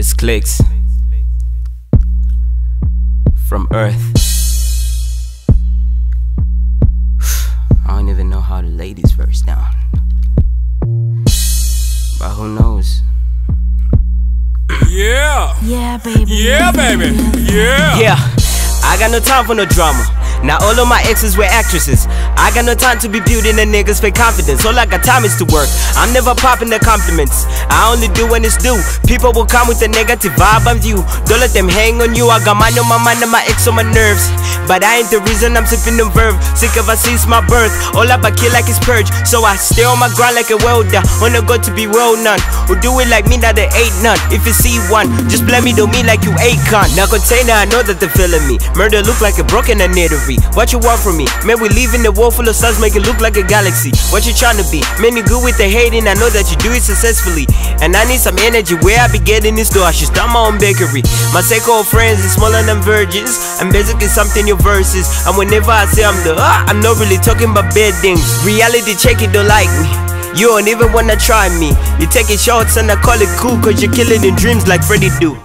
It's Cliquex from Earth. I don't even know how to lay these verse down. But who knows? Yeah, Yeah, baby. yeah, baby, yeah. Yeah, I got no time for no drama. Now all of my exes were actresses. I got no time to be building a niggas fake confidence. All I got time is to work. I'm never popping the compliments. I only do when it's due. People will come with a negative vibe and view. Don't let them hang on you. I got mine on my mind and my ex on my nerves. But I ain't the reason I'm sipping the verb. Sick of I since my birth. All up I kill like it's purge. So I stay on my grind like a welder. On the go to be well none. Who do it like me that they ain't none. If you see one, just blame me to me like you ain't con. Now container, I know that they're feeling me. Murder look like a broken anatomy. What you want from me? Man, we in the world full of stars, make it look like a galaxy. What you trying to be? Man, you good with the hating, I know that you do it successfully. And I need some energy, where I be getting this door, I should start my own bakery. My circle of friends is smaller than virgins. I'm basically something your verses. And whenever I say I'm the ah, I'm not really talking about bad things. Reality check it, don't like me. You don't even wanna try me. You taking shots and I call it cool, cause you're killing in dreams like Freddy do.